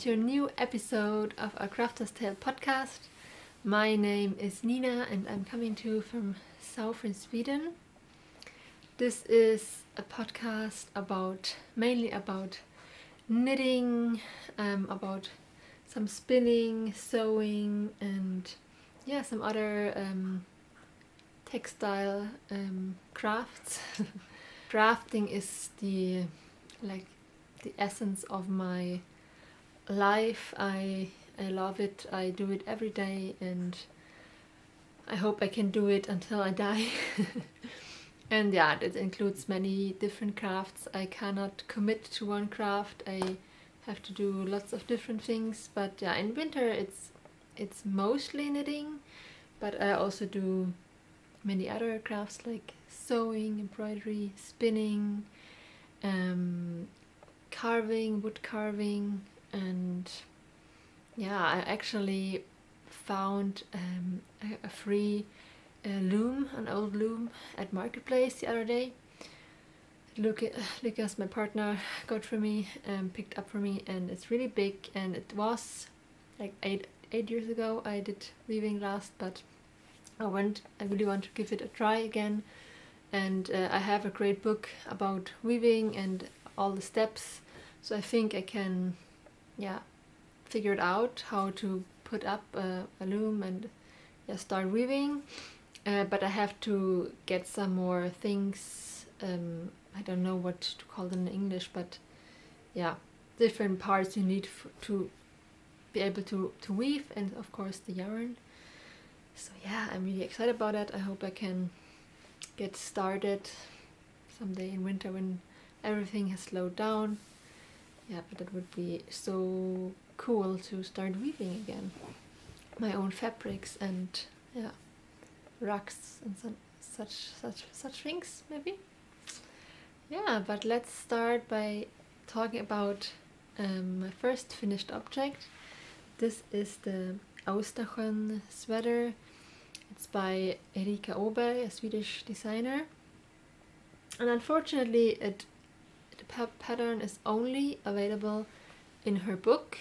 to a new episode of our Crafter's Tale podcast. My name is Nina and I'm coming to you from southern Sweden. This is a podcast about mainly about knitting, um, about some spinning, sewing, and yeah, some other um, textile um, crafts. Drafting is the like the essence of my life. I I love it. I do it every day, and I hope I can do it until I die. and yeah, it includes many different crafts. I cannot commit to one craft. I have to do lots of different things. But yeah, in winter it's it's mostly knitting, but I also do many other crafts like sewing, embroidery, spinning, um, carving, wood carving, and yeah, I actually found um, a, a, free uh, loom, an old loom at Marketplace the other day. Look, Lucas, my partner, got for me and picked up for me, and it's really big. And it was like eight eight years ago. I did weaving last, but I want I really want to give it a try again. And uh, I have a great book about weaving and all the steps so I think I can yeah. Figured out how to put up a, a loom and yeah, start weaving. Uh, but I have to get some more things um, I don't know what to call them in English but yeah different parts you need to be able to, to weave and of course the yarn. So yeah I'm really excited about that. I hope I can get started someday in winter when everything has slowed down yeah but it would be so cool to start weaving again. My own fabrics and yeah rugs and some, such such such things maybe. Yeah but let's start by talking about um, my first finished object. This is the Austersjön sweater. It's by Erika Åberg, a Swedish designer. And unfortunately it pattern is only available in her book.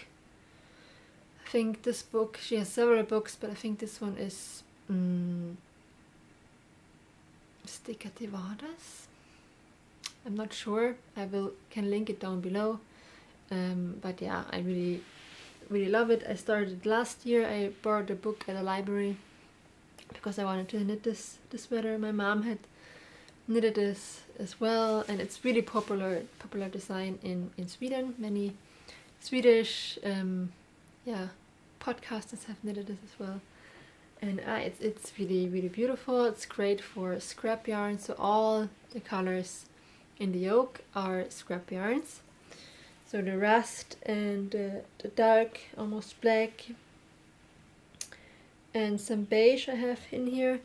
I think this book, she has several books, but I think this one is um, Stickativadas. I'm not sure. I will can link it down below. Um, but yeah, I really really love it. I started last year. I borrowed the book at a library because I wanted to knit this this sweater. My mom had knitted this as well and it's really popular popular design in in Sweden. Many Swedish um, yeah podcasters have knitted this as well. And uh, it's, it's really really beautiful. It's great for scrap yarn so all the colors in the yoke are scrap yarns. So the rust and uh, the dark almost black. And some beige I have in here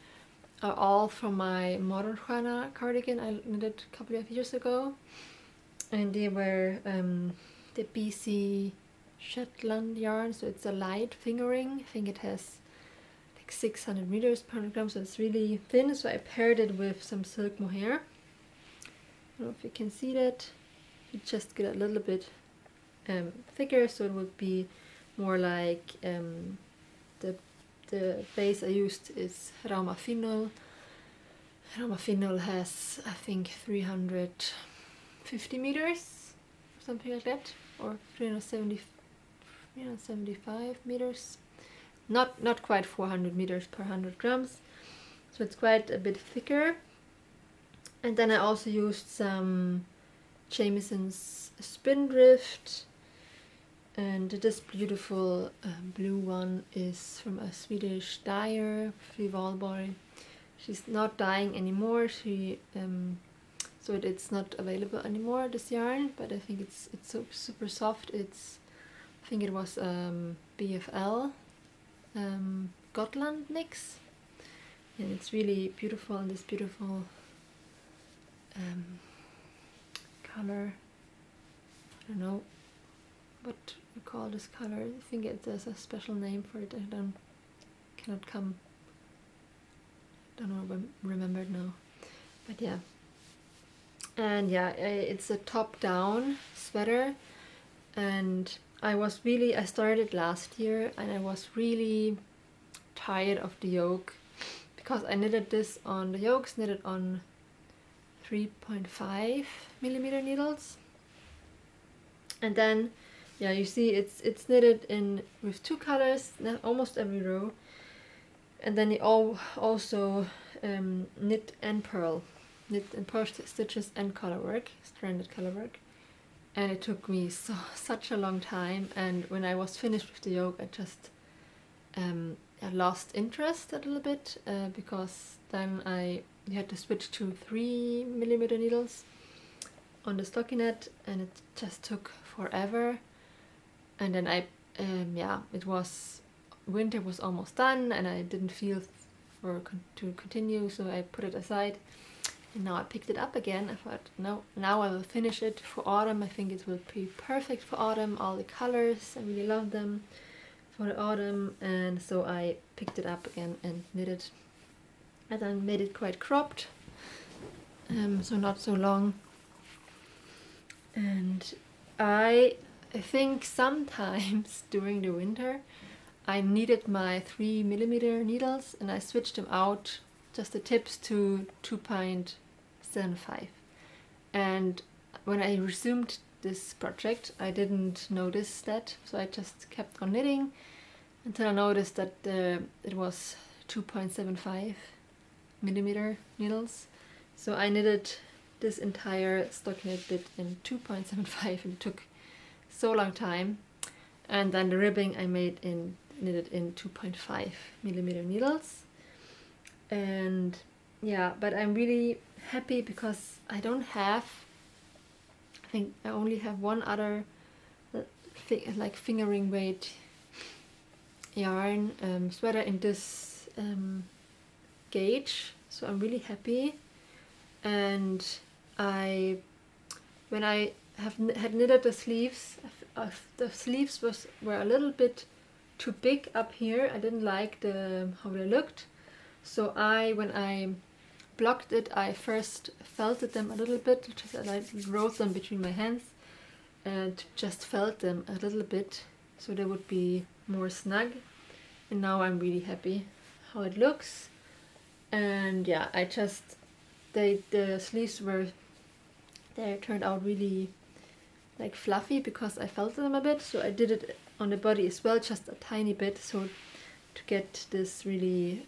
are all from my Modern Juana cardigan I knitted a couple of years ago. And they were um, the BC Shetland yarn, so it's a light fingering. I think it has like 600 meters per gram so it's really thin. So I paired it with some silk mohair. I don't know if you can see that. You just get a little bit um, thicker, so it would be more like um, the the base I used is Rauma Finull. Rauma Finull has, I think, 350 meters, something like that, or 370, 375 meters. Not, not quite 400 meters per 100 grams, so it's quite a bit thicker. And then I also used some Jamieson's Spindrift and this beautiful um, blue one is from a Swedish dyer, Fri Valborg. She's not dying anymore. She um, so it, it's not available anymore. This yarn, but I think it's it's so super soft. It's I think it was um, BFL um, Gotland mix, and it's really beautiful. And this beautiful um, color. I don't know what you call this color. I think it, there's a special name for it. I don't cannot come. Don't know remember it now, but yeah. And yeah, it's a top-down sweater. and I was really I started last year and I was really tired of the yoke because I knitted this on the yokes knitted on 3.5 millimeter needles and then yeah you see it's it's knitted in with two colors almost every row and then you all also um, knit and purl. Knit and purl stitches and color work stranded color work. And it took me so such a long time. And when I was finished with the yoke I just um, I lost interest a little bit uh, because then I had to switch to three millimeter needles on the stockinette and it just took forever. And then I um, yeah it was winter was almost done and I didn't feel for to continue so I put it aside. And now I picked it up again. I thought no now I will finish it for autumn. I think it will be perfect for autumn. All the colors I really love them for the autumn. And so I picked it up again and knitted and then made it quite cropped um, so not so long. And I think sometimes during the winter I needed my 3 millimeter needles and I switched them out just the tips to 2.75 and when I resumed this project I didn't notice that so I just kept on knitting until I noticed that uh, it was 2.75 millimeter needles. So I knitted this entire stockinette bit in 2.75 and it took so long time. And then the ribbing I made in knitted in 2.5 millimeter needles. And yeah but I'm really happy because I don't have I think I only have one other uh, like fingering weight yarn um, sweater in this um, gauge. So I'm really happy. And I when I have had knitted the sleeves uh, the sleeves was were a little bit too big up here. I didn't like the how they looked. So I when I blocked it I first felted them a little bit just I wrote them between my hands and just felt them a little bit so they would be more snug. And now I'm really happy how it looks. And yeah I just they the sleeves were they turned out really like fluffy because I felt them a bit. So I did it on the body as well just a tiny bit so to get this really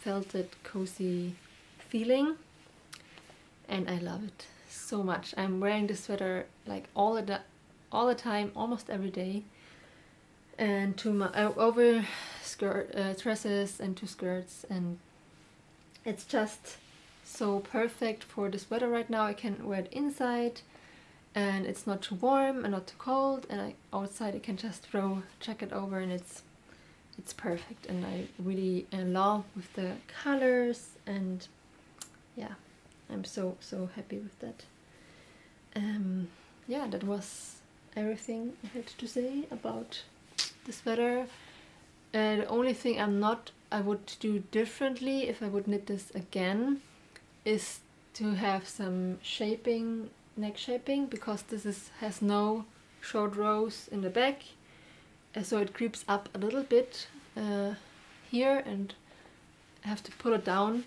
felted cozy feeling. And I love it so much. I'm wearing this sweater like all the all the time almost every day. And to my uh, over skirt uh, dresses and two skirts and it's just so perfect for this weather right now. I can wear it inside and it's not too warm and not too cold and I, outside I can just throw jacket over and it's it's perfect. And I really in love with the colors and yeah I'm so so happy with that. Um, yeah that was everything I had to say about the sweater uh, the only thing I'm not I would do differently if I would knit this again is to have some shaping neck shaping because this is has no short rows in the back. Uh, so it creeps up a little bit uh, here and I have to pull it down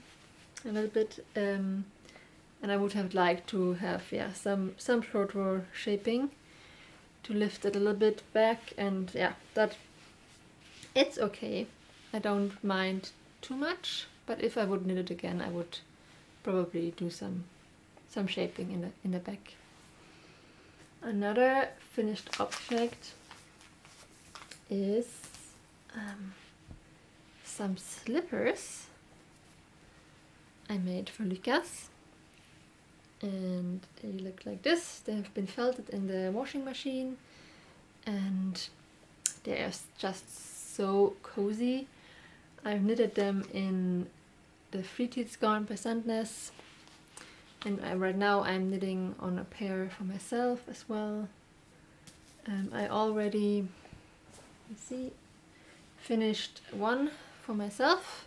a little bit um, and I would have liked to have yeah some some short row shaping to lift it a little bit back and yeah that it's okay. I don't mind too much but if I would knit it again I would probably do some some shaping in the in the back. Another finished object is um, some slippers I made for Lucas and they look like this. They have been felted in the washing machine and they are just so cozy. I've knitted them in the Fritids Garn by Sandnes and I, right now I'm knitting on a pair for myself as well. Um, I already, see, finished one for myself.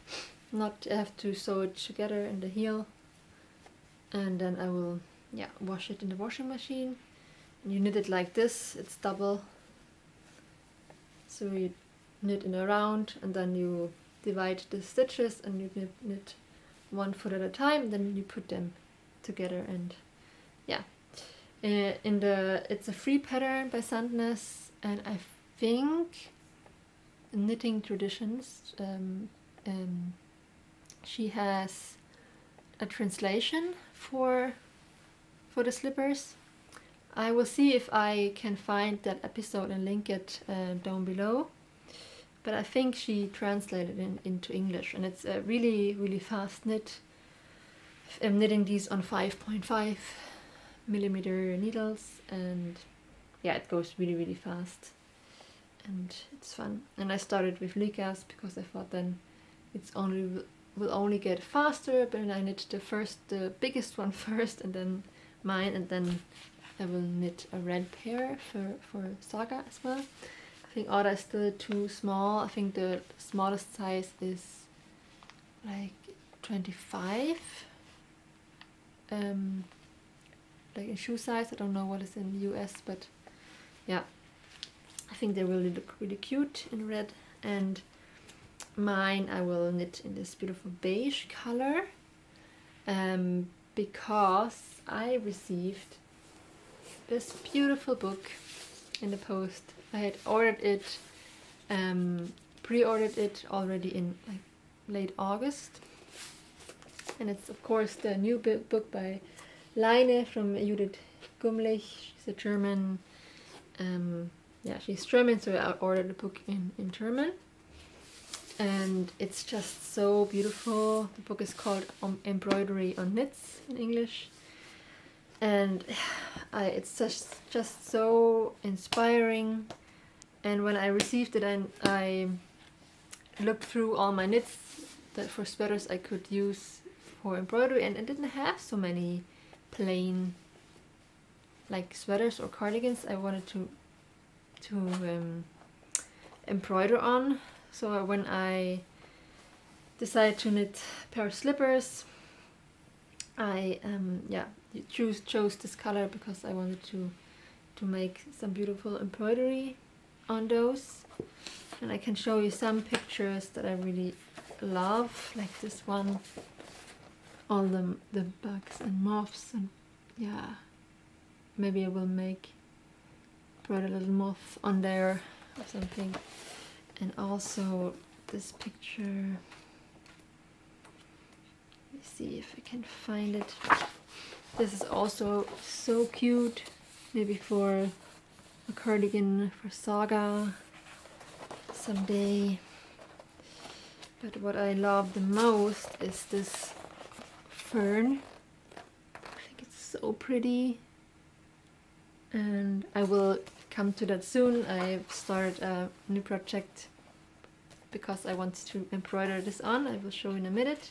Not I have to sew it together in the heel, and then I will, yeah, wash it in the washing machine. you knit it like this it's double so you knit in a round and then you divide the stitches and you knit one foot at a time then you put them together and yeah. Uh, in the it's a free pattern by Sandnes and I think knitting traditions um, um, she has a translation for for the slippers. I will see if I can find that episode and link it uh, down below. But I think she translated it in, into English and it's a really really fast knit I'm knitting these on 5.5 millimeter needles and yeah it goes really really fast and it's fun. And I started with Lucas because I thought then it's only will only get faster but I knit the first the biggest one first and then mine and then I will knit a red pair for, for Saga as well. I think Aura is still too small. I think the smallest size is like 25 um, like in shoe size. I don't know what is in the US, but yeah, I think they really look really cute in red. And mine I will knit in this beautiful beige color um, because I received this beautiful book in the post. I had ordered it, um, pre-ordered it already in like late August and it's of course the new book by Leine from Judith Gumlich. She's a German, um, yeah, she's German, so I ordered the book in, in German. And it's just so beautiful. The book is called um, Embroidery on Knits in English. And I, it's just, just so inspiring. And when I received it, I, I looked through all my knits that for sweaters I could use for embroidery and I didn't have so many plain like sweaters or cardigans I wanted to to um, embroider on. So when I decided to knit a pair of slippers I um, yeah choose chose this color because I wanted to to make some beautiful embroidery on those. And I can show you some pictures that I really love like this one all the, the bugs and moths and yeah maybe I will make put a little moth on there or something. And also this picture let me see if I can find it. This is also so cute maybe for a cardigan for Saga someday. But what I love the most is this fern. I think it's so pretty. And I will come to that soon. I've started a new project because I want to embroider this on. I will show in a minute.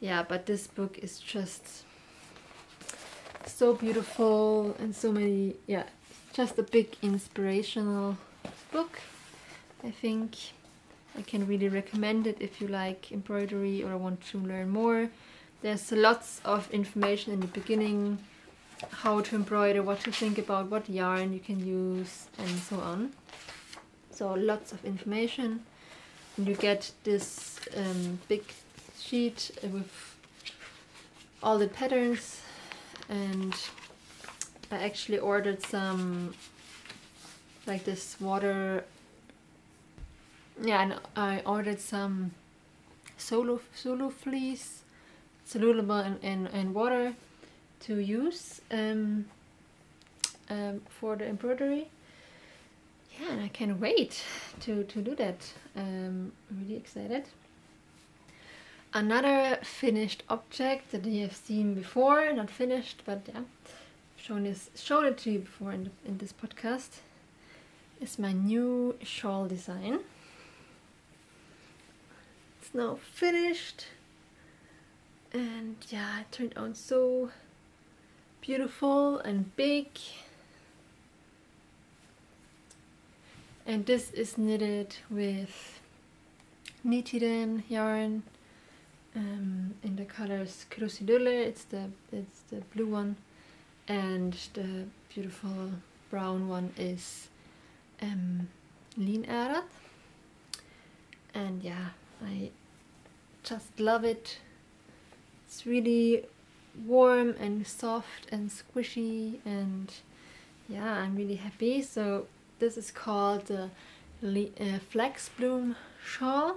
Yeah, but this book is just so beautiful and so many, yeah, just a big inspirational book. I think I can really recommend it if you like embroidery or want to learn more. There's lots of information in the beginning, how to embroider, what to think about, what yarn you can use and so on. So lots of information. And you get this um, big sheet with all the patterns and I actually ordered some like this water yeah and I ordered some solo solo fleece soluble in, in, in water to use um, um, for the embroidery. Yeah, and I can't wait to, to do that. Um, I'm really excited. Another finished object that you have seen before, not finished, but yeah, shown this shown it to you before in, the, in this podcast, is my new shawl design. It's now finished and yeah it turned out so beautiful and big. And this is knitted with Nitiren yarn um, in the colors Krusidulle, it's the it's the blue one. And the beautiful brown one is um, Linärad and yeah I just love it it's really warm and soft and squishy and yeah I'm really happy. So this is called the uh, flax bloom shawl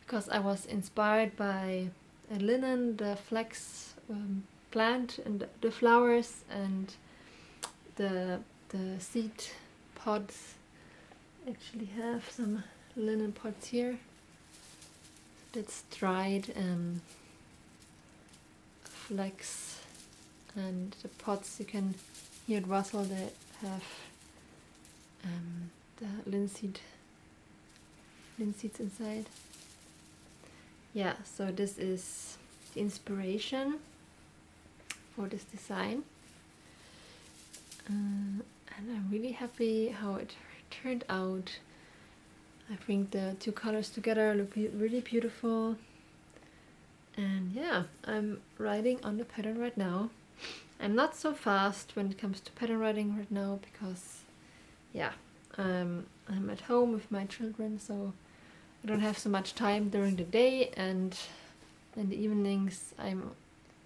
because I was inspired by a linen the flax um, plant and the flowers and the the seed pods actually have some linen pods here that's dried um, flax and the pots you can here at Russell they have um, the linseed linseeds inside. Yeah so this is the inspiration for this design. Uh, and I'm really happy how it turned out. I think the two colors together look really beautiful and yeah I'm writing on the pattern right now. I'm not so fast when it comes to pattern writing right now because yeah um, I'm at home with my children so I don't have so much time during the day and in the evenings I'm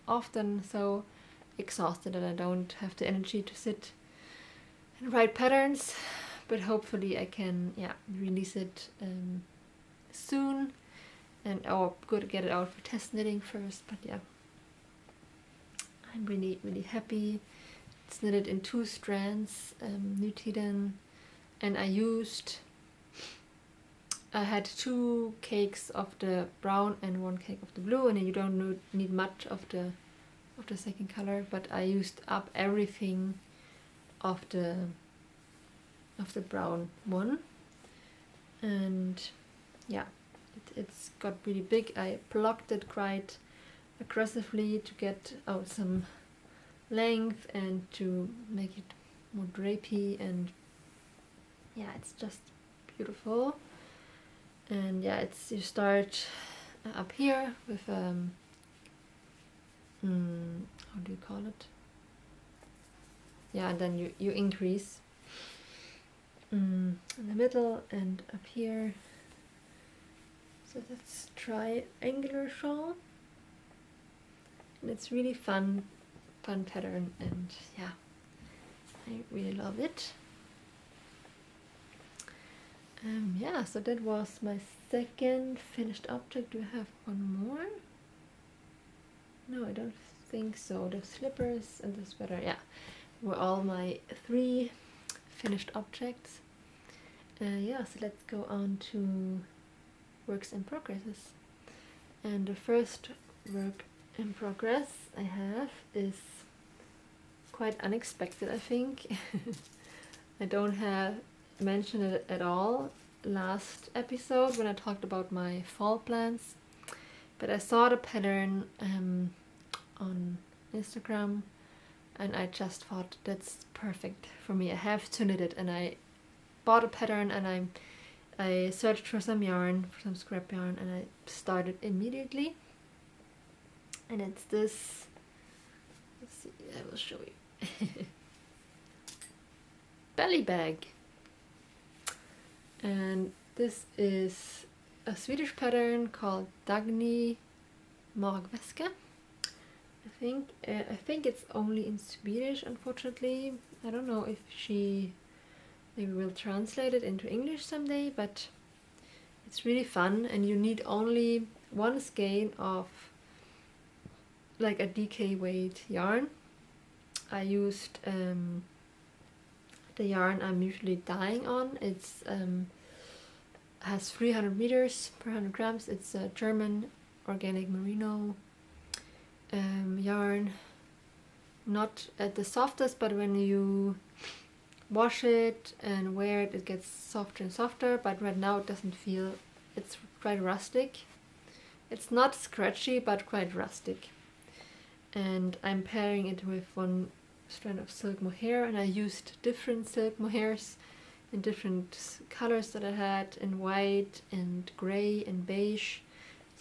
often so exhausted that I don't have the energy to sit and write patterns. But hopefully I can yeah release it um, soon and I'll go to get it out for test knitting first but yeah. I'm really really happy. It's knitted in two strands um, Nutiden and I used I had two cakes of the brown and one cake of the blue and you don't need much of the of the second color but I used up everything of the of the brown one. And yeah it's got really big. I plucked it quite aggressively to get out some length and to make it more drapey and yeah it's just beautiful. And yeah it's you start up here with um mm, how do you call it? Yeah and then you you increase mm, in the middle and up here so that's triangular shawl and it's really fun fun pattern and yeah I really love it. Um, yeah so that was my second finished object. Do I have one more? No I don't think so. The slippers and the sweater yeah were all my three finished objects. Uh, yeah, so let's go on to works in progresses. And the first work in progress I have is quite unexpected, I think. I don't have mentioned it at all last episode when I talked about my fall plans, but I saw the pattern um, on Instagram and I just thought that's perfect for me. I have to knit it and I bought a pattern and I I searched for some yarn, for some scrap yarn and I started immediately. And it's this, let's see, I will show you. belly bag. And this is a Swedish pattern called Dagny Magväska. I think uh, I think it's only in Swedish unfortunately I don't know if she maybe we'll translate it into English someday but it's really fun and you need only one skein of like a DK weight yarn. I used um, the yarn I'm usually dyeing on. It's um, has 300 meters per 100 grams. It's a German organic merino um, yarn. Not at the softest but when you wash it and wear it it gets softer and softer but right now it doesn't feel it's quite rustic. It's not scratchy but quite rustic. And I'm pairing it with one strand of silk mohair and I used different silk mohairs in different colors that I had in white and gray and beige.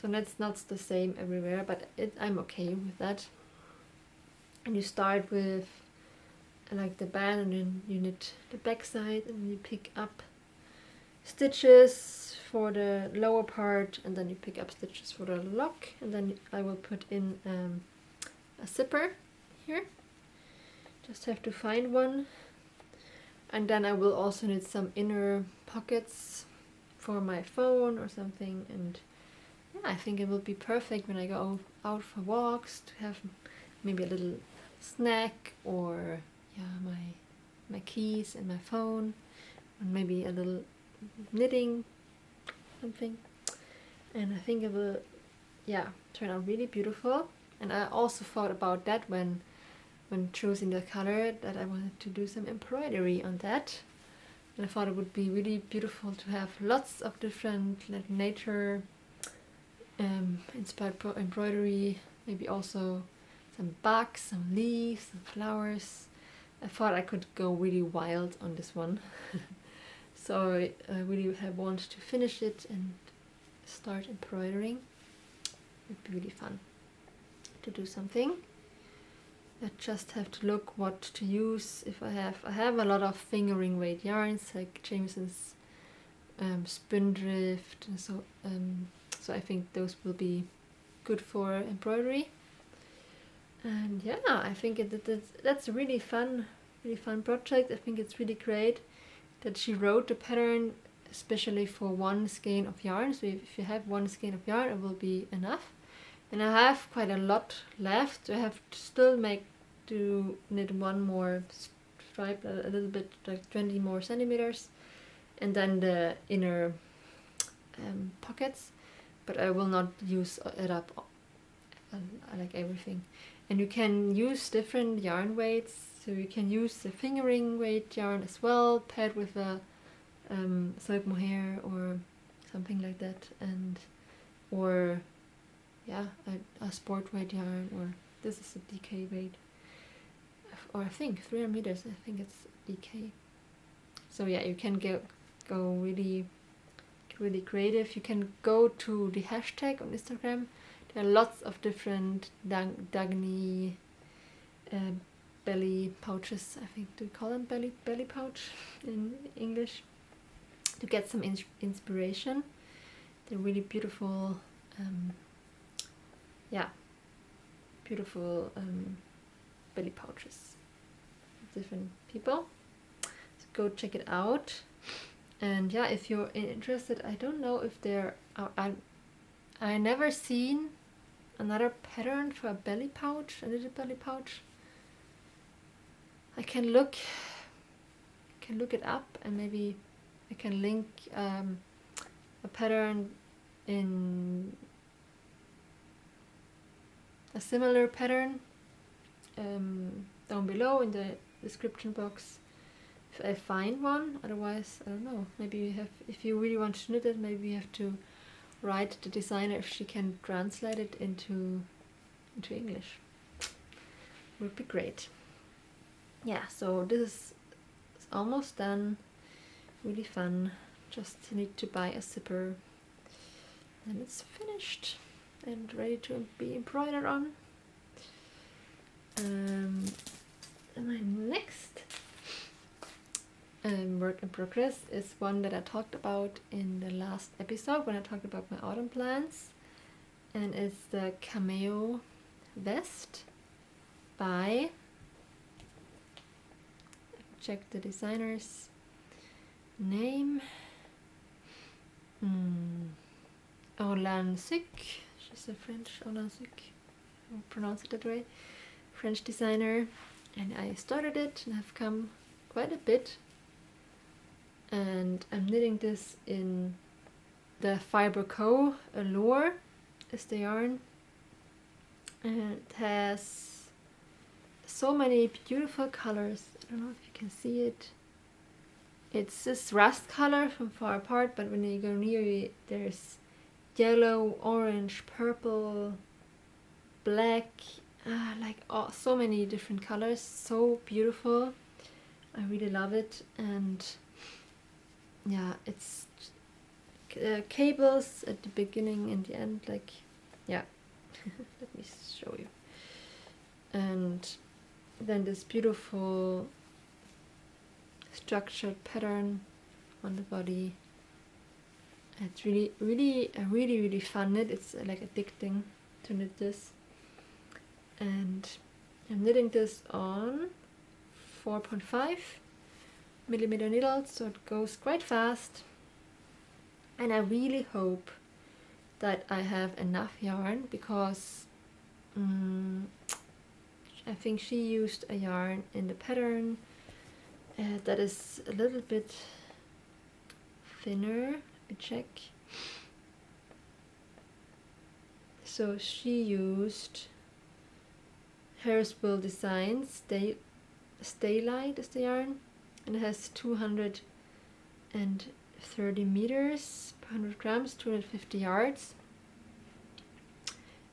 So that's not the same everywhere, but it, I'm okay with that. and you start with like the band and then you knit the back side and you pick up stitches for the lower part and then you pick up stitches for the lock and then I will put in um, a zipper here. Just have to find one. And then I will also need some inner pockets for my phone or something and yeah I think it will be perfect when I go out for walks to have maybe a little snack or yeah my my keys and my phone and maybe a little knitting something. And I think it will yeah turn out really beautiful. And I also thought about that when when choosing the color that I wanted to do some embroidery on that. And I thought it would be really beautiful to have lots of different like nature um, inspired embroidery maybe also some bugs, some leaves, some flowers. I thought I could go really wild on this one. so I really have wanted to finish it and start embroidering. It'd be really fun to do something. I just have to look what to use if I have I have a lot of fingering weight yarns like Jamieson's um, Spindrift and so um, so I think those will be good for embroidery and yeah I think it, it, that's a really fun really fun project. I think it's really great that she wrote the pattern especially for one skein of yarn. So if you have one skein of yarn it will be enough. And I have quite a lot left. I have to still make to knit one more stripe a, a little bit like 20 more centimeters and then the inner um, pockets. But I will not use it up uh, like everything and you can use different yarn weights. So you can use the fingering weight yarn as well paired with a um, silk mohair or something like that. And or yeah a, a sport weight yarn or this is a DK weight. Or I think 300 meters I think it's DK so yeah you can go go really really creative. You can go to the hashtag on Instagram there are lots of different Dagny uh, belly pouches, I think, do you call them belly, belly pouch in English? To get some in inspiration. They're really beautiful, um, yeah, beautiful um, belly pouches. Different people. So go check it out. And yeah, if you're interested, I don't know if there are, I, I never seen another pattern for a belly pouch, a little belly pouch. I can look can look it up and maybe I can link um, a pattern in a similar pattern um, down below in the description box if I find one otherwise I don't know maybe you have if you really want to knit it maybe you have to write the designer if she can translate it into into English. Would be great. Yeah, so this is almost done. Really fun. Just need to buy a zipper and it's finished and ready to be embroidered on. Um, and my next um, work in progress is one that I talked about in the last episode when I talked about my autumn plans and it's the Cameo vest by check the designer's name mm. Orlan Suk she's a French Orlan Suk I'll pronounce it that way French designer and I started it and have come quite a bit and I'm knitting this in the Fiber Co. Allure is the yarn. And it has so many beautiful colors. I don't know if you can see it. It's this rust color from far apart but when you go near it there's yellow, orange, purple, black uh, like oh, so many different colors. So beautiful. I really love it. And yeah, it's uh, cables at the beginning and the end, like, yeah, let me show you. And then this beautiful structured pattern on the body. It's really really a really really fun knit. It's uh, like addicting to knit this. And I'm knitting this on 4.5 millimeter needles so it goes quite fast. And I really hope that I have enough yarn because um, I think she used a yarn in the pattern uh, that is a little bit thinner I check. So she used Harrisville Designs Stay, Stay Light is the yarn and it has 230 meters per 100 grams 250 yards.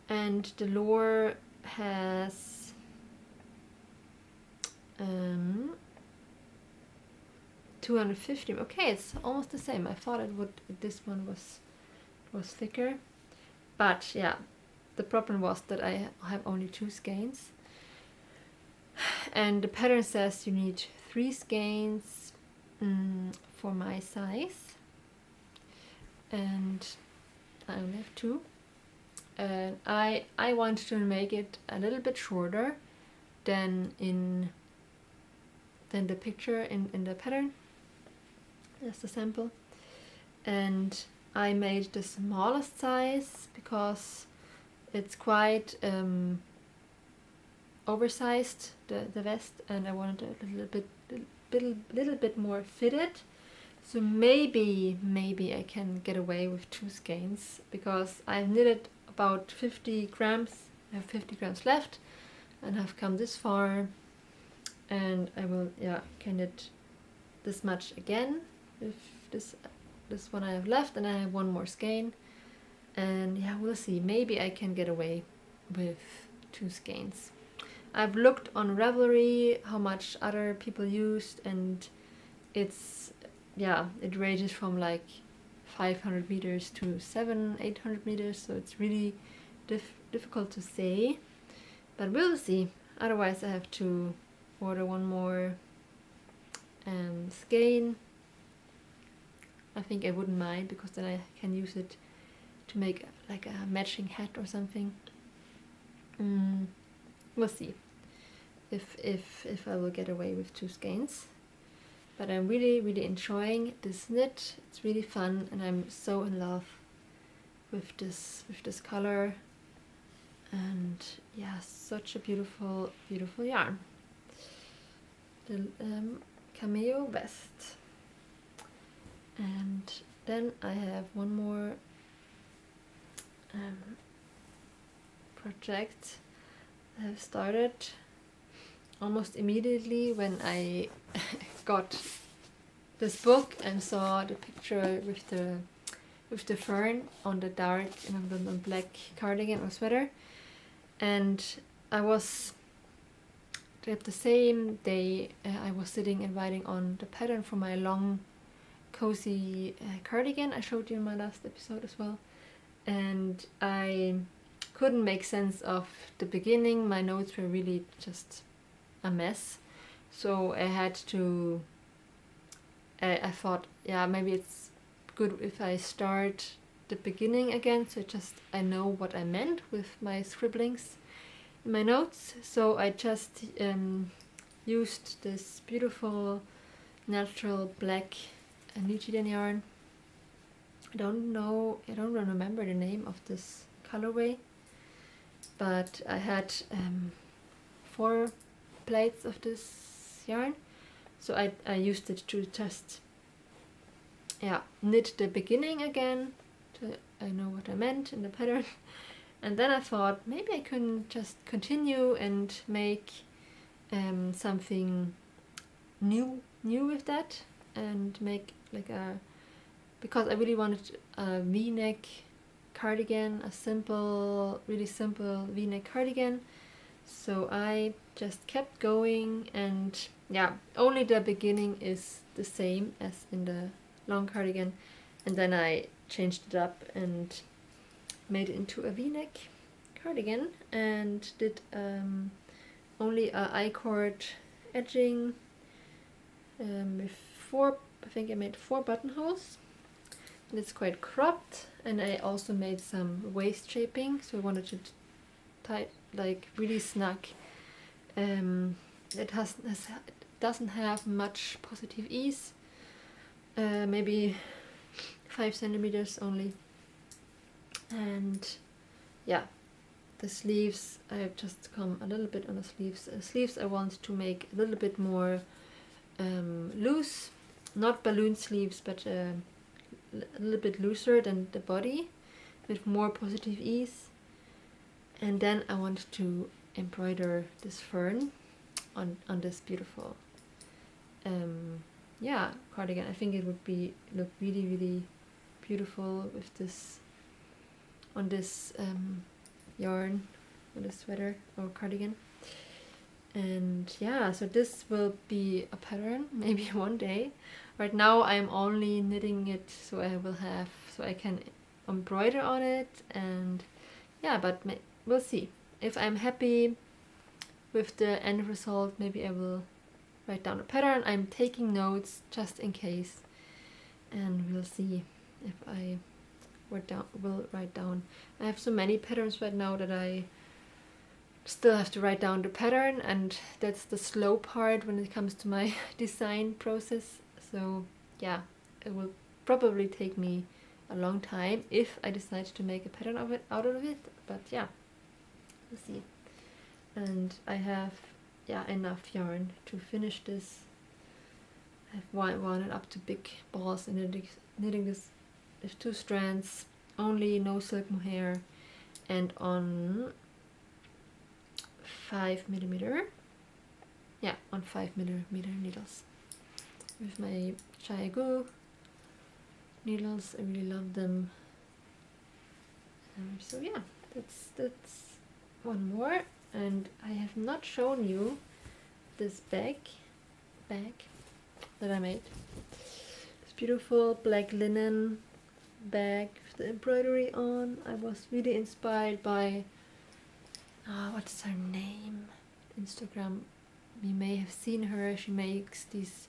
And the lure has um, 250 okay it's almost the same. I thought it would this one was was thicker. But yeah the problem was that I have only two skeins. And the pattern says you need three skeins um, for my size. And I only have two. And I I want to make it a little bit shorter than in than the picture in, in the pattern. That's the sample. And I made the smallest size because it's quite um, oversized the, the vest and I wanted a little bit little, little bit more fitted. So maybe maybe I can get away with two skeins because I've knitted about 50 grams I have 50 grams left and have come this far and I will yeah can knit this much again if this this one I have left and I have one more skein. And yeah we'll see. Maybe I can get away with two skeins I've looked on Ravelry how much other people used and it's yeah it ranges from like 500 meters to 7 800 meters so it's really dif difficult to say. But we'll see. Otherwise I have to order one more um, skein I think I wouldn't mind because then I can use it to make like a matching hat or something. Mm, we'll see if if if I will get away with two skeins. But I'm really really enjoying this knit. It's really fun and I'm so in love with this with this color. And yeah such a beautiful beautiful yarn. The um, cameo vest and then I have one more um, project I have started almost immediately when I got this book and saw the picture with the with the fern on the dark and the black cardigan or sweater. And I was the same day uh, I was sitting and writing on the pattern for my long cozy uh, cardigan. I showed you in my last episode as well. And I couldn't make sense of the beginning. My notes were really just a mess. So I had to I, I thought yeah maybe it's good if I start the beginning again so just I know what I meant with my scribblings in my notes. So I just um, used this beautiful natural black Nichiren yarn. I don't know I don't remember the name of this colorway but I had um, four plates of this yarn. So I, I used it to just yeah knit the beginning again to I know what I meant in the pattern. And then I thought maybe I can just continue and make um, something new new with that and make like a because I really wanted a v-neck cardigan a simple really simple v-neck cardigan. So I just kept going and yeah only the beginning is the same as in the long cardigan and then I changed it up and made it into a v-neck cardigan and did um, only a I-cord edging um, with four, I think I made four buttonholes. And it's quite cropped and I also made some waist shaping so I wanted to tie like really snug. Um, it has, doesn't have much positive ease, uh, maybe five centimeters only. And yeah, the sleeves I've just come a little bit on the sleeves. Uh, sleeves I want to make a little bit more um, loose, not balloon sleeves, but uh, a little bit looser than the body, with more positive ease. And then I want to embroider this fern on on this beautiful um, yeah cardigan. I think it would be look really really beautiful with this on this um, yarn on the sweater or cardigan. And yeah so this will be a pattern maybe one day. Right now I'm only knitting it so I will have so I can embroider on it and yeah but we'll see if I'm happy with the end result maybe I will write down a pattern. I'm taking notes just in case. And we'll see if I down will write down. I have so many patterns right now that I still have to write down the pattern and that's the slow part when it comes to my design process. So yeah it will probably take me a long time if I decide to make a pattern of it out of it. But yeah see and I have yeah enough yarn to finish this. I've wound it up to big balls and knitting, knitting this with two strands only no silk mohair and on five millimeter yeah on five millimeter needles. With my ChiaoGoo needles I really love them. Um, so yeah that's that's one more and I have not shown you this bag bag that I made. This beautiful black linen bag with the embroidery on. I was really inspired by uh, what's her name? Instagram. You may have seen her. She makes these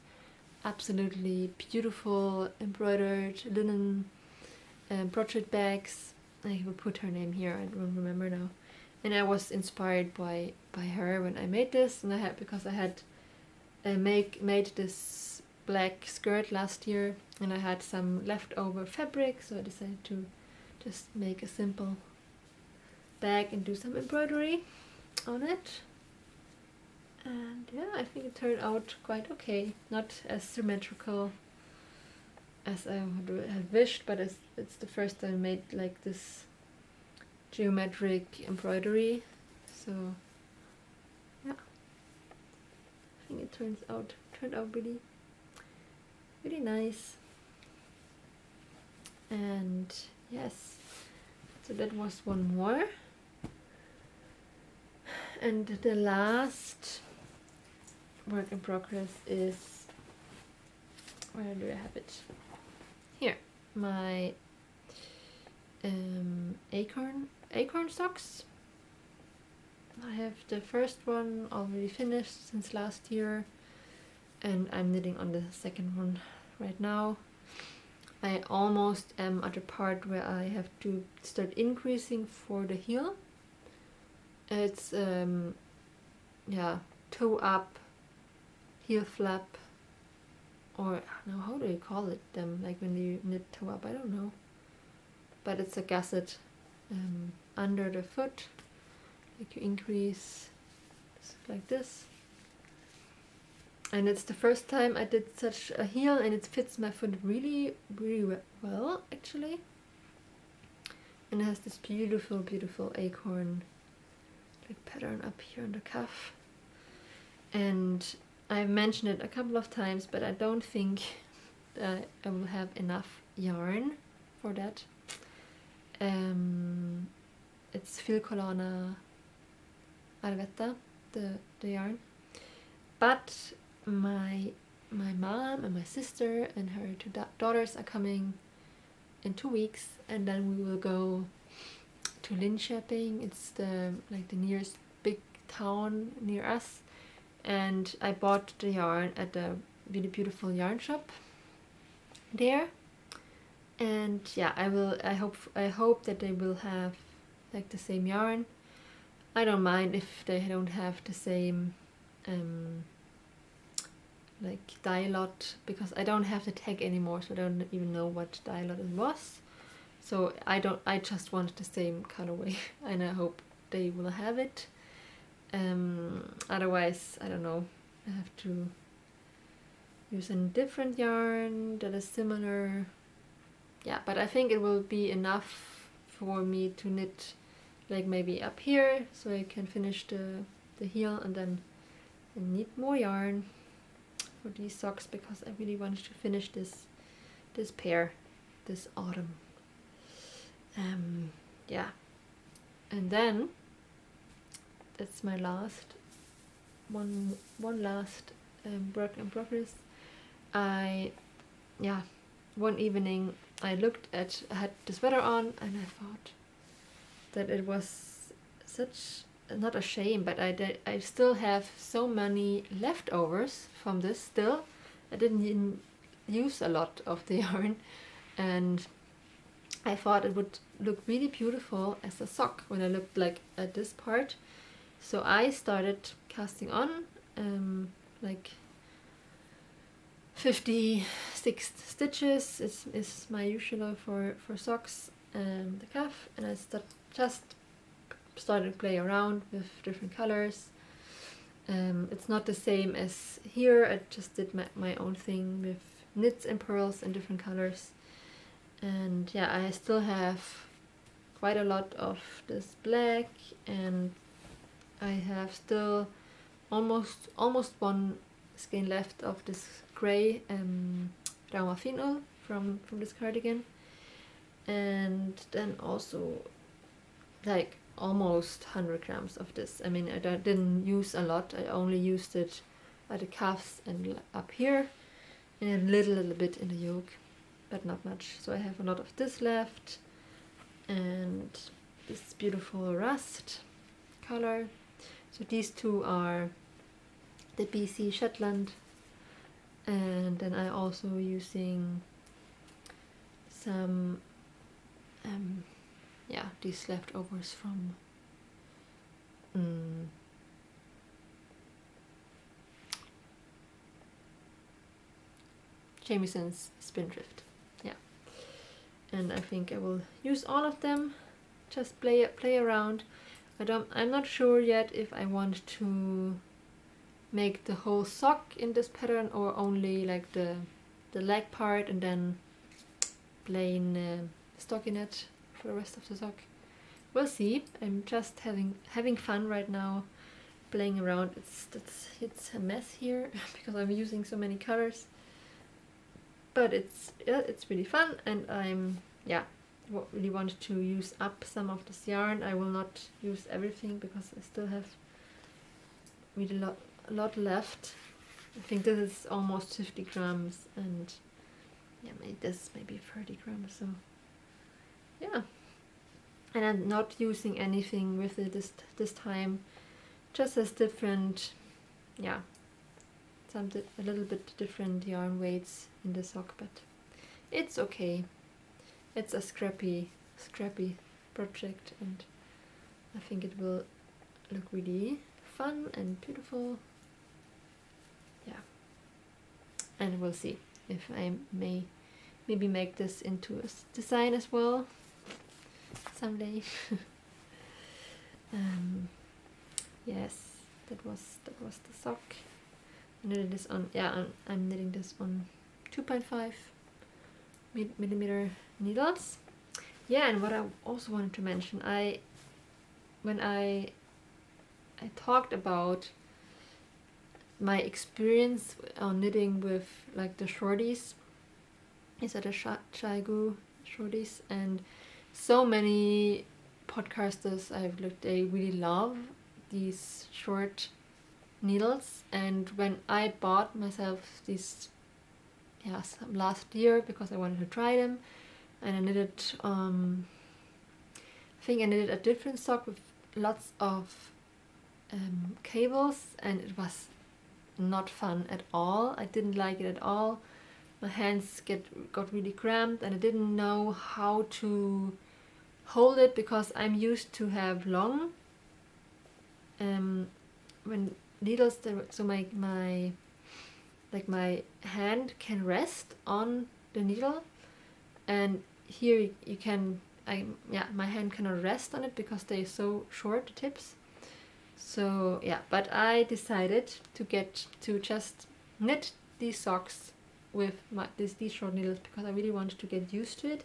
absolutely beautiful embroidered linen uh, brochure bags. I will put her name here. I don't remember now and I was inspired by by her when I made this and I had because I had uh, make made this black skirt last year and I had some leftover fabric so I decided to just make a simple bag and do some embroidery on it. And yeah I think it turned out quite okay. Not as symmetrical as I have wished but it's, it's the first time I made like this geometric embroidery. So yeah. I think it turns out turned out really really nice. And yes. So that was one more. And the last work in progress is where do I have it? Here. My um, acorn acorn socks. I have the first one already finished since last year and I'm knitting on the second one right now. I almost am at a part where I have to start increasing for the heel. It's um yeah, toe up, heel flap, or now how do you call it them like when you knit toe up, I don't know. But it's a gusset um, under the foot. Like you increase like this. And it's the first time I did such a heel and it fits my foot really really well actually. And it has this beautiful beautiful acorn like pattern up here on the cuff and I've mentioned it a couple of times but I don't think that I will have enough yarn for that. Um, it's Filcolana Arwetta, the, the yarn. But my my mom and my sister and her two da daughters are coming in two weeks and then we will go to Linköping. It's the like the nearest big town near us and I bought the yarn at a really beautiful yarn shop there and yeah I will I hope I hope that they will have like the same yarn. I don't mind if they don't have the same um, like dye lot because I don't have the tag anymore so I don't even know what dye lot it was. So I don't I just want the same colorway and I hope they will have it. Um, otherwise I don't know. I have to use a different yarn that is similar. Yeah but I think it will be enough for me to knit like maybe up here so I can finish the, the heel and then I need more yarn for these socks because I really wanted to finish this this pair this autumn. Um, yeah. And then that's my last one one last um, work in progress. I yeah one evening I looked at I had the sweater on and I thought that it was such not a shame but I did, I still have so many leftovers from this still. I didn't use a lot of the yarn and I thought it would look really beautiful as a sock when I looked like at this part. So I started casting on um, like 56 stitches is, is my usual for, for socks and the cuff and I start, just started play around with different colors. Um, it's not the same as here. I just did my, my own thing with knits and purls in different colors. And yeah I still have quite a lot of this black and I have still almost almost one skein left of this grey um, Rauma from, from this cardigan. And then also like almost 100 grams of this. I mean I didn't use a lot, I only used it at the cuffs and up here and a little, little bit in the yoke but not much. So I have a lot of this left and this beautiful rust color so these two are the BC Shetland and then I also using some um, yeah these leftovers from um, Jamieson's Spindrift. Yeah. And I think I will use all of them. Just play play around. I don't, I'm not sure yet if I want to make the whole sock in this pattern or only like the, the leg part and then plain uh, stockinette for the rest of the sock. We'll see. I'm just having having fun right now playing around. It's it's it's a mess here because I'm using so many colors. But it's yeah, it's really fun and I'm yeah really want to use up some of this yarn. I will not use everything because I still have really a lot, a lot left. I think this is almost 50 grams and yeah, maybe this maybe 30 grams, so yeah. And I'm not using anything with it this, this time, just as different, yeah, some a little bit different yarn weights in the sock, but it's okay. It's a scrappy scrappy project and I think it will look really fun and beautiful. Yeah. And we'll see if I may maybe make this into a design as well someday. Um, yes that was that was the sock. I knitted this on yeah I'm, I'm knitting this on 2.5 millimeter needles. Yeah and what I also wanted to mention I when I I talked about my experience on knitting with like the shorties is at a ChiaoGoo shorties and so many podcasters I've looked they really love these short needles and when I bought myself these yeah last year because I wanted to try them and I knitted um, I think I knitted a different sock with lots of um, cables and it was not fun at all. I didn't like it at all. My hands get got really cramped and I didn't know how to hold it because I'm used to have long um, when needles so my my like my hand can rest on the needle and here you can I yeah my hand cannot rest on it because they're so short the tips. So yeah but I decided to get to just knit these socks with my, this, these short needles because I really wanted to get used to it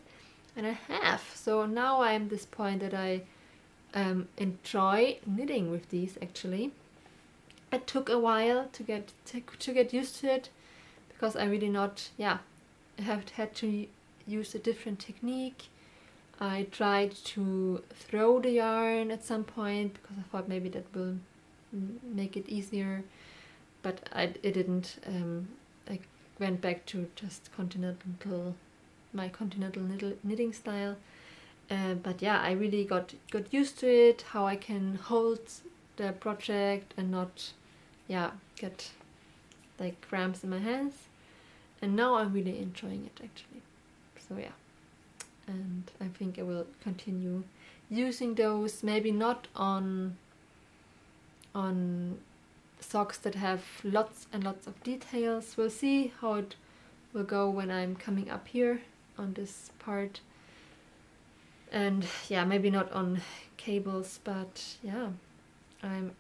and I have so now I'm this point that I um, enjoy knitting with these actually. It took a while to get to, to get used to it because I really not yeah have had to use a different technique. I tried to throw the yarn at some point because I thought maybe that will make it easier but I, it didn't um, I went back to just continental my continental knitting style. Uh, but yeah I really got got used to it how I can hold the project and not yeah get like cramps in my hands. And now I'm really enjoying it actually. So yeah. And I think I will continue using those maybe not on on socks that have lots and lots of details. We'll see how it will go when I'm coming up here on this part. And yeah maybe not on cables but yeah I'm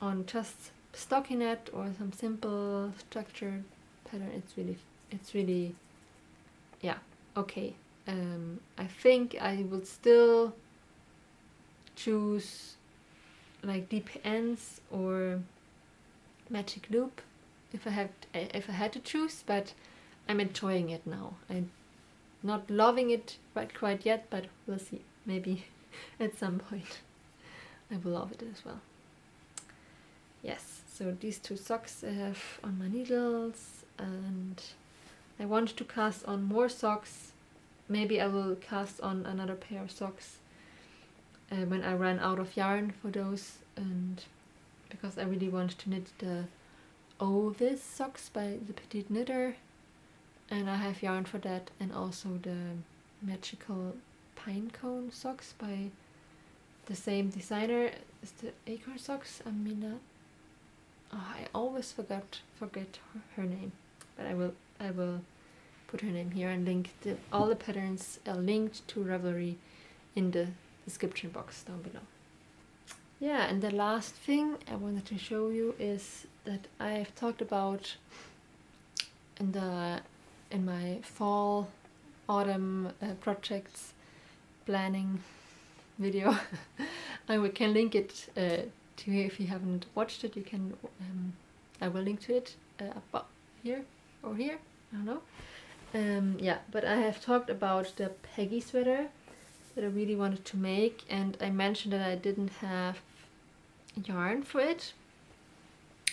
on just stockinette or some simple structured pattern. It's really it's really yeah okay. Um, I think I would still choose like deep ends or magic loop if I had if I had to choose but I'm enjoying it now. I'm not loving it right quite yet but we'll see. Maybe at some point I will love it as well. Yes so these two socks I have on my needles and I want to cast on more socks. Maybe I will cast on another pair of socks uh, when I run out of yarn for those and because I really want to knit the Ovis socks by the Petite Knitter and I have yarn for that and also the magical pinecone socks by the same designer. As the acorn socks? Amina oh, I always forgot forget her, name but I will I will put her name here and link the, all the patterns are linked to Ravelry in the description box down below. Yeah and the last thing I wanted to show you is that I've talked about in the in my fall autumn uh, projects planning video. I can link it uh, to if you haven't watched it. You can um, I will link to it uh, up here or here. I don't know. Um, yeah but I have talked about the Peggy sweater that I really wanted to make and I mentioned that I didn't have yarn for it.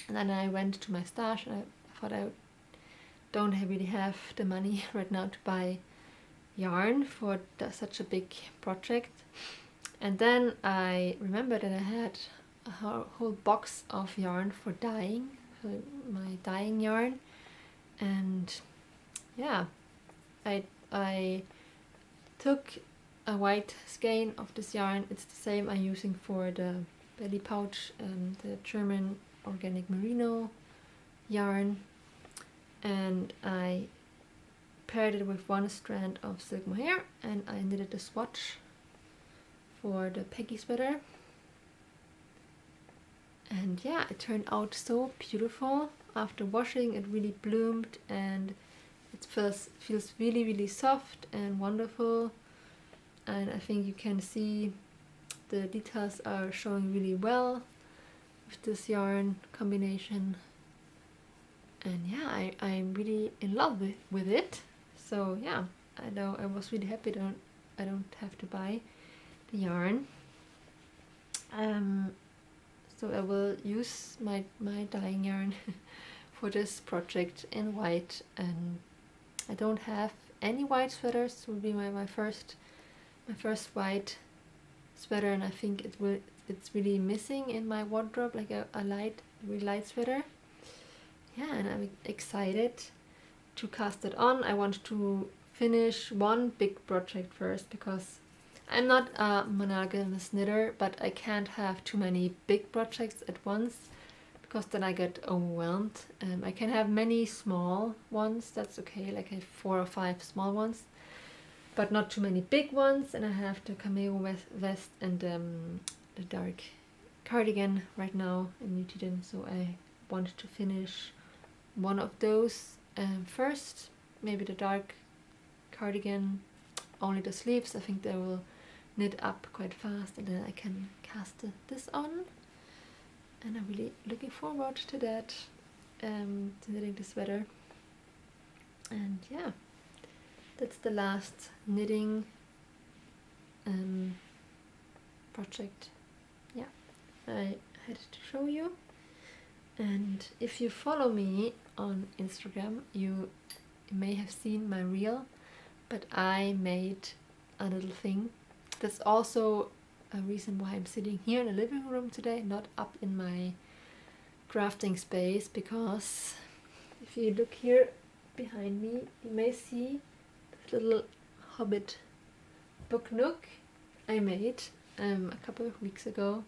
And then I went to my stash and I thought I don't really have the money right now to buy yarn for such a big project. And then I remembered that I had a whole box of yarn for dyeing, for my dyeing yarn, and yeah, I I took a white skein of this yarn. It's the same I'm using for the belly pouch, um, the German organic merino yarn, and I paired it with one strand of silk mohair, and I knitted a swatch for the Peggy sweater. And yeah it turned out so beautiful. After washing it really bloomed and it feels feels really really soft and wonderful. And I think you can see the details are showing really well with this yarn combination and yeah I, I'm really in love with, with it. So yeah I know I was really happy that I don't have to buy the yarn. Um, so I will use my, my dyeing yarn for this project in white. And I don't have any white sweaters, it will be my, my first my first white sweater. And I think it will it's really missing in my wardrobe like a, a light really light sweater yeah and I'm excited to cast it on I want to finish one big project first because I'm not a monogamous knitter but I can't have too many big projects at once because then I get overwhelmed. Um, I can have many small ones, that's okay, like I have four or five small ones, but not too many big ones. And I have the cameo vest and um, the dark cardigan right now in Nutiden, so I want to finish one of those um, first, maybe the dark cardigan, only the sleeves, I think they will knit up quite fast and then I can cast this on. And I'm really looking forward to that um, to knitting the sweater. And yeah that's the last knitting um, project. Yeah I had to show you. And if you follow me on Instagram you may have seen my reel but I made a little thing that's also a reason why I'm sitting here in the living room today, not up in my crafting space, because if you look here behind me, you may see this little hobbit book nook I made um, a couple of weeks ago.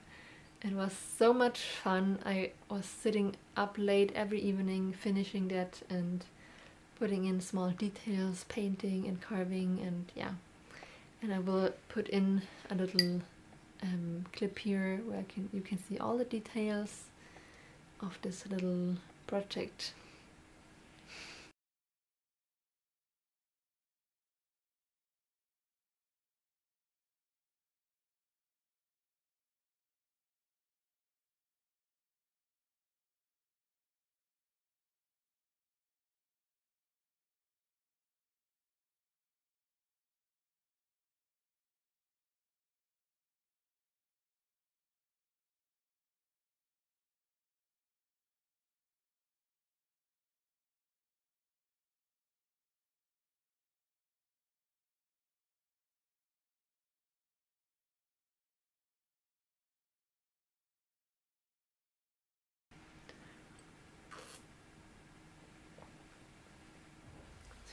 It was so much fun. I was sitting up late every evening finishing that and putting in small details, painting and carving and yeah. And I will put in a little um, clip here where can, you can see all the details of this little project.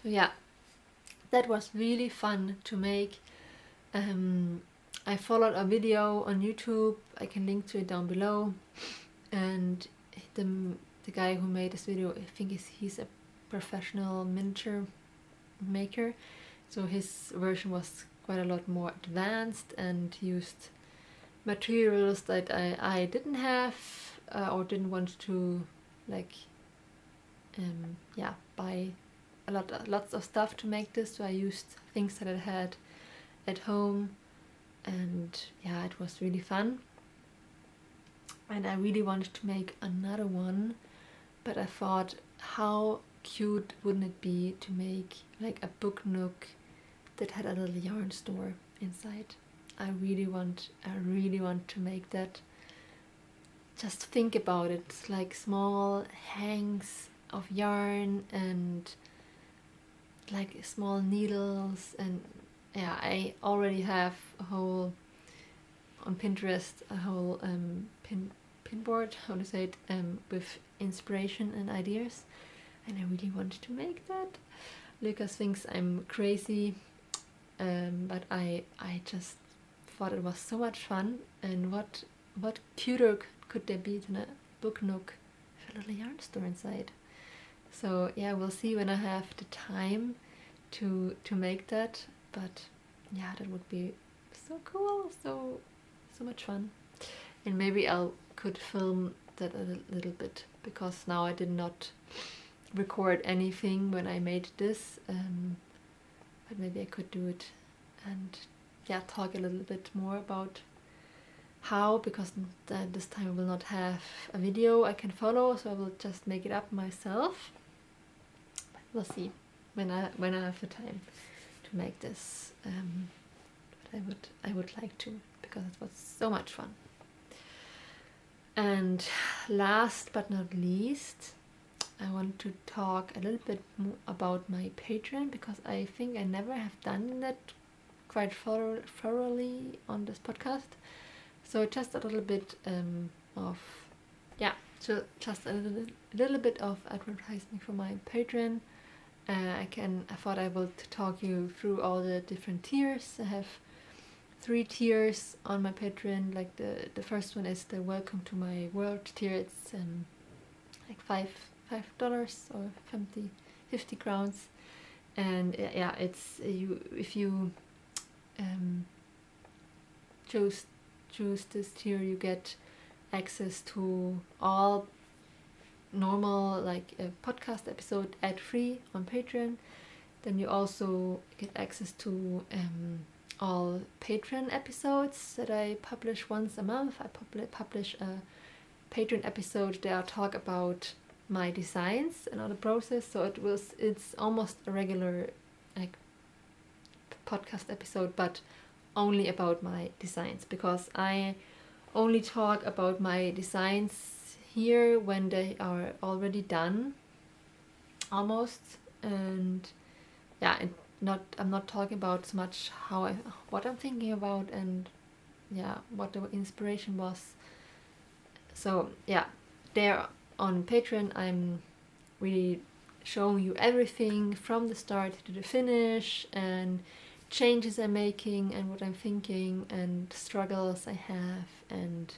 So yeah, that was really fun to make. Um, I followed a video on YouTube, I can link to it down below. And the, the guy who made this video, I think is, he's a professional miniature maker. So his version was quite a lot more advanced and used materials that I, I didn't have uh, or didn't want to like um, yeah buy a lot lots of stuff to make this so I used things that I had at home and yeah it was really fun. And I really wanted to make another one but I thought how cute wouldn't it be to make like a book nook that had a little yarn store inside? I really want I really want to make that. Just think about it like small hangs of yarn and like small needles and yeah I already have a whole on Pinterest a whole um, pin pinboard how to say it um, with inspiration and ideas. And I really wanted to make that. Lucas thinks I'm crazy um, but I I just thought it was so much fun. And what what cuter could there be than a book nook with a little yarn store inside so yeah we'll see when I have the time to to make that. But yeah that would be so cool so so much fun. And maybe I could film that a little bit because now I did not record anything when I made this um, but maybe I could do it and yeah talk a little bit more about how because this time I will not have a video I can follow so I will just make it up myself we'll see when I when I have the time to make this um, but I would I would like to because it was so much fun and last but not least I want to talk a little bit more about my Patreon because I think I never have done that quite thoroughly on this podcast So just a little bit um, of yeah, so just a little, little bit of advertising for my Patreon. Uh, I can I thought I will talk you through all the different tiers. I have three tiers on my Patreon. Like the the first one is the Welcome to My World tier. It's um like five five dollars or 50, 50 crowns, and yeah, it's you if you um choose choose this tier, you get access to all normal like a podcast episode ad free on Patreon. Then you also get access to um, all Patreon episodes that I publish once a month. I pub- publish a Patreon episode that I talk about my designs and all the process. So it was it's almost a regular like podcast episode, but only about my designs because I only talk about my designs here when they are already done almost and yeah and not I'm not talking about so much how I what I'm thinking about and yeah what the inspiration was. So yeah there on Patreon I'm really showing you everything from the start to the finish and changes I'm making and what I'm thinking and struggles I have and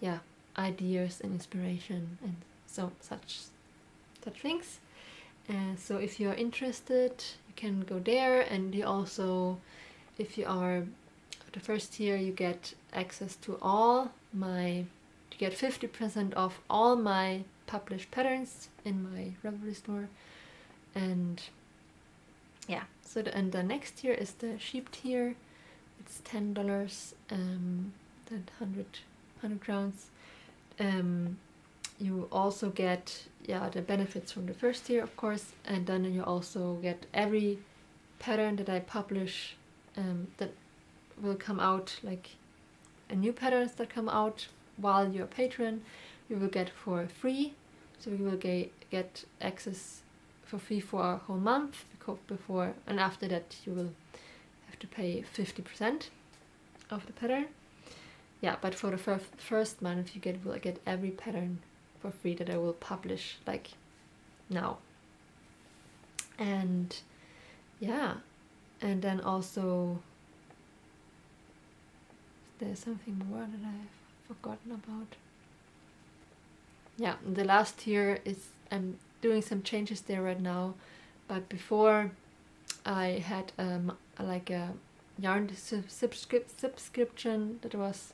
yeah ideas and inspiration and so such such things. So if you're interested you can go there. And you also if you are the first year you get access to all my you get 50% off all my published patterns in my Ravelry store. And yeah so the, and the next tier is the sheep tier. It's ten dollars um that 100 100 crowns um you also get yeah the benefits from the first tier of course and then you also get every pattern that I publish um, that will come out like a new patterns that come out while you're a patron. You will get for free so you will get get access for free for a whole month before and after that you will have to pay 50% of the pattern yeah but for the first first month you get will get every pattern for free that I will publish like now. And yeah. And then also there's something more that I've forgotten about. Yeah the last tier is I'm doing some changes there right now. But before I had um, like a yarn subscrip subscription that was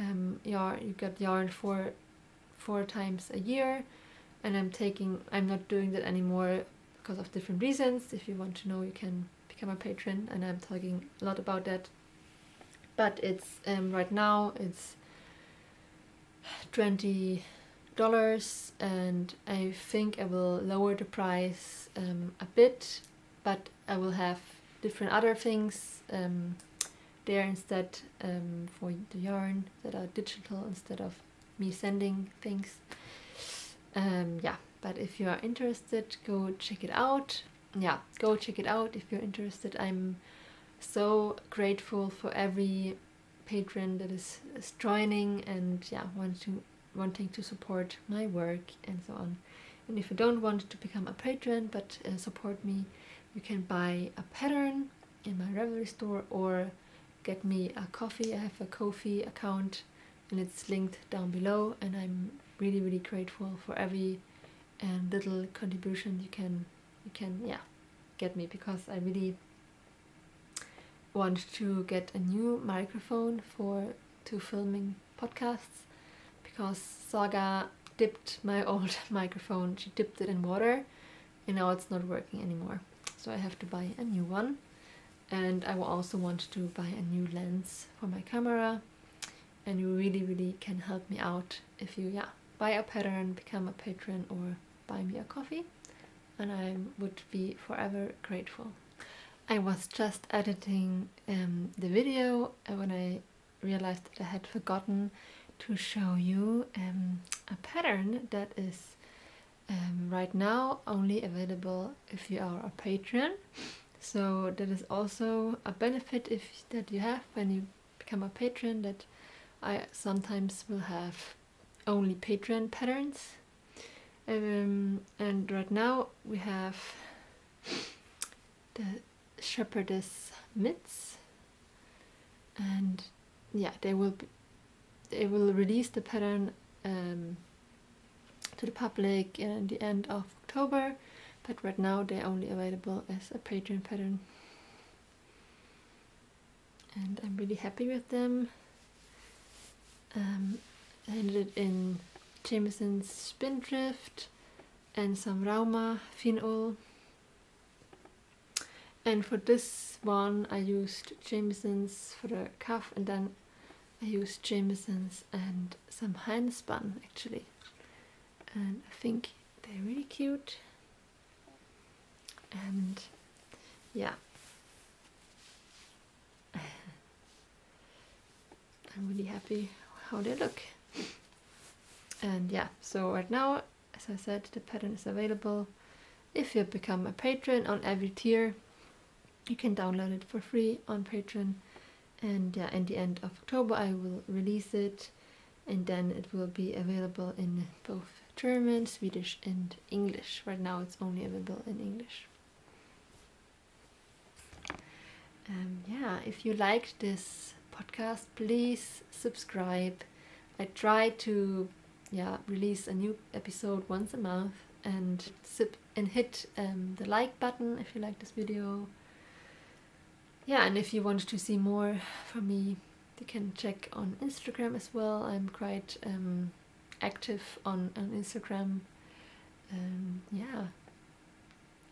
um, yarn you get yarn for four times a year. And I'm taking I'm not doing that anymore because of different reasons. If you want to know you can become a patron and I'm talking a lot about that. But it's um, right now it's 20 dollars and I think I will lower the price um, a bit but I will have different other things um, there instead um, for the yarn that are digital instead of me sending things. Um, yeah but if you are interested go check it out. Yeah go check it out if you're interested. I'm so grateful for every patron that is, is joining and yeah want to wanting to support my work and so on. And if you don't want to become a patron but uh, support me, you can buy a pattern in my Ravelry store or get me a coffee. I have a Ko-fi account and it's linked down below and I'm really really grateful for every um, little contribution you can you can yeah get me because I really want to get a new microphone for to filming podcasts because Saga dipped my old microphone, she dipped it in water and now it's not working anymore. So I have to buy a new one and I will also want to buy a new lens for my camera. And you really really can help me out if you yeah buy a pattern, become a patron or buy me a coffee. And I would be forever grateful. I was just editing um, the video when I realized that I had forgotten to show you um, a pattern that is um, right now only available if you are a patron so that is also a benefit if that you have when you become a patron that I sometimes will have only Patreon patterns. Um, and right now we have the shepherdess mitts and yeah they will be, they will release the pattern um, to the public in the end of October but right now they're only available as a Patreon pattern and I'm really happy with them um, I ended in Jamieson's Spindrift and some Rauma Finull. And for this one I used Jamieson's for the cuff and then I used Jamieson's and some handspun actually. And I think they're really cute. And yeah. I'm really happy how they look and yeah so right now as I said the pattern is available if you become a patron on every tier you can download it for free on Patreon and yeah in the end of October I will release it and then it will be available in both German, Swedish and English. Right now it's only available in English. Um, yeah, if you liked this podcast, please subscribe. I try to yeah release a new episode once a month and sip and hit um, the like button if you like this video. Yeah and if you want to see more from me you can check on instagram as well. I'm quite um, active on, on instagram. Um, yeah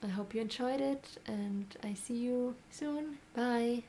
i hope you enjoyed it and i see you soon. Bye